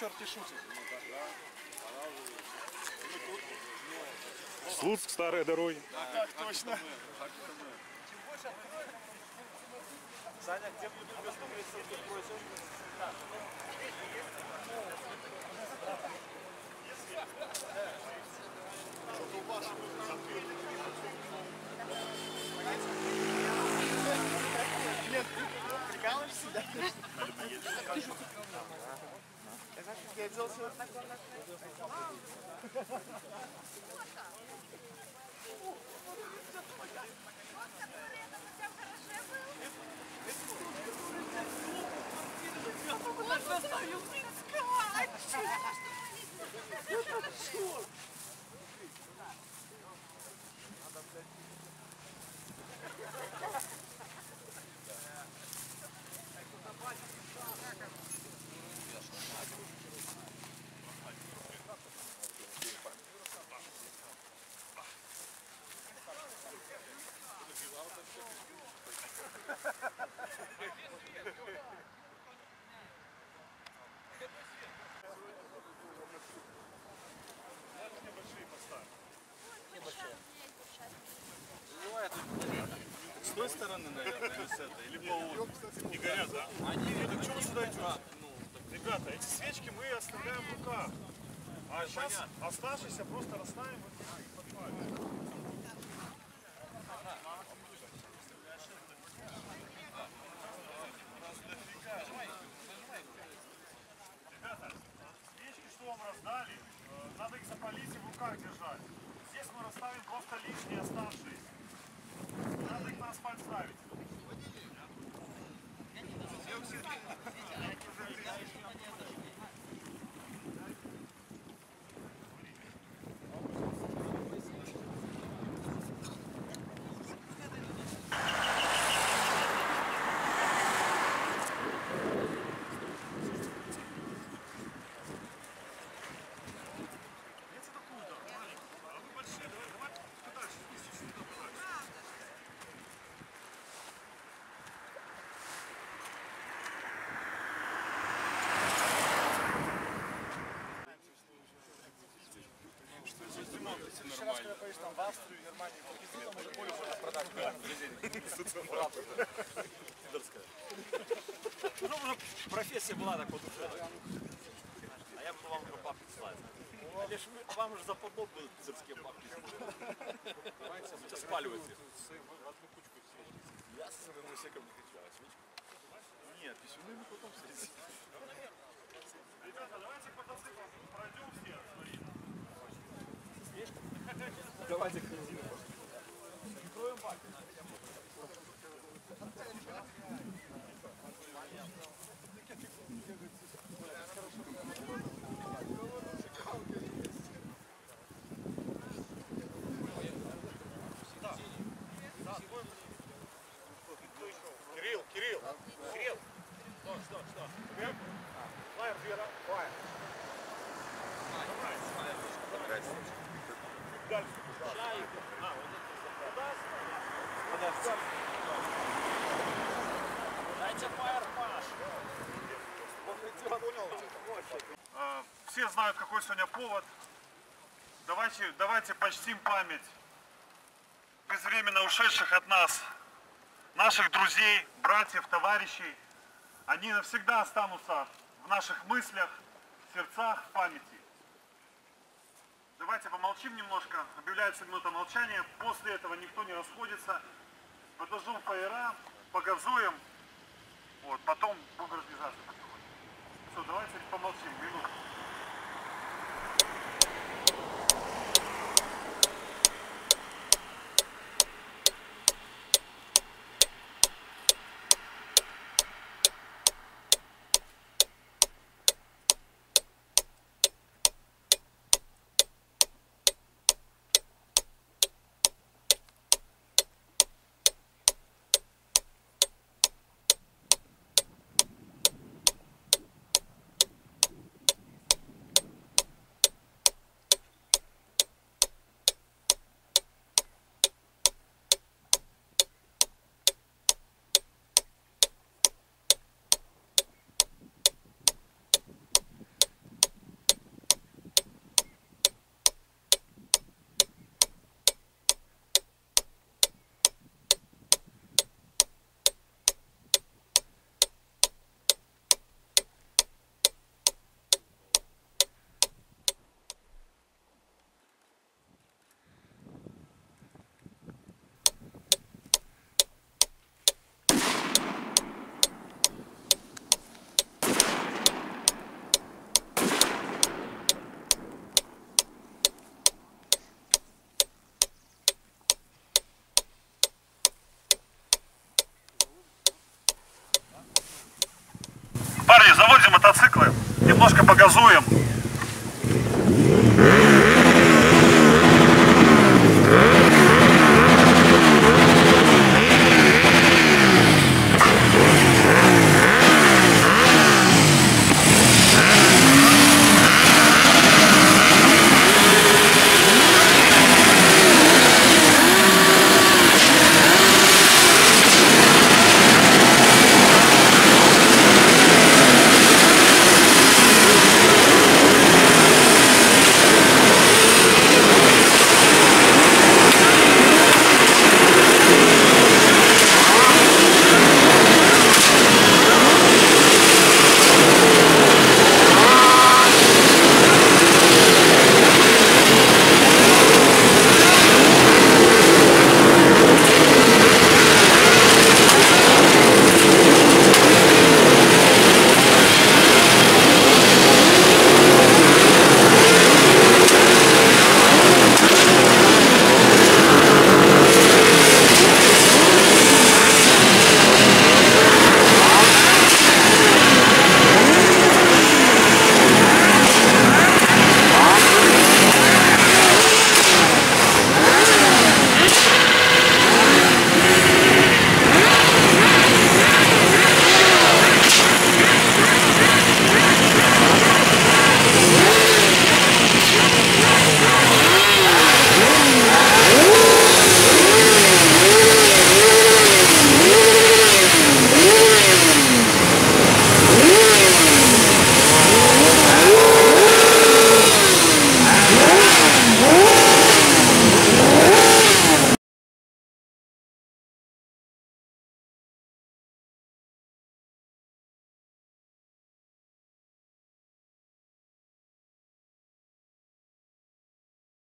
черти шутят. Слуцк, старые дороги. Так точно. Саня, где будет гостомельцев, ты просишь? Блин, ты прикалываешься, да? Я знаешь, стороны, наверное, или с этой, или по Не горят, да? Они, Так что вы сюда идете? Ребята, эти свечки мы оставляем в руках. А сейчас оставшиеся просто расставим подпалим. Ребята, свечки, что вам раздали, э, надо их запалить и в руках держать. Здесь мы расставим просто лишние оставшиеся. Надо их на асфальт ставить. Еще раз, когда поедешь там в Австрию, Германию, купить, там уже поле можно продать. Ну, уже профессия была так по душе. А я буду вам про папки слать. Лишь вам же за побок будут царские папки. Сейчас спаливайте. Я со своим усеком не хочу, а свечку? Нет, писюны мы потом встретим. Ребята, давайте по цифрам пройдем все. смотри. Давайте к А, Все знают, какой сегодня повод. Давайте, давайте почтим память безвременно ушедших от нас, наших друзей, братьев, товарищей. Они навсегда останутся в наших мыслях, сердцах, памяти. Давайте помолчим немножко. Объявляется минута молчания. После этого никто не расходится. Подожжем фаера, погазуем. Вот, потом будем Парни, заводим мотоциклы, немножко погазуем.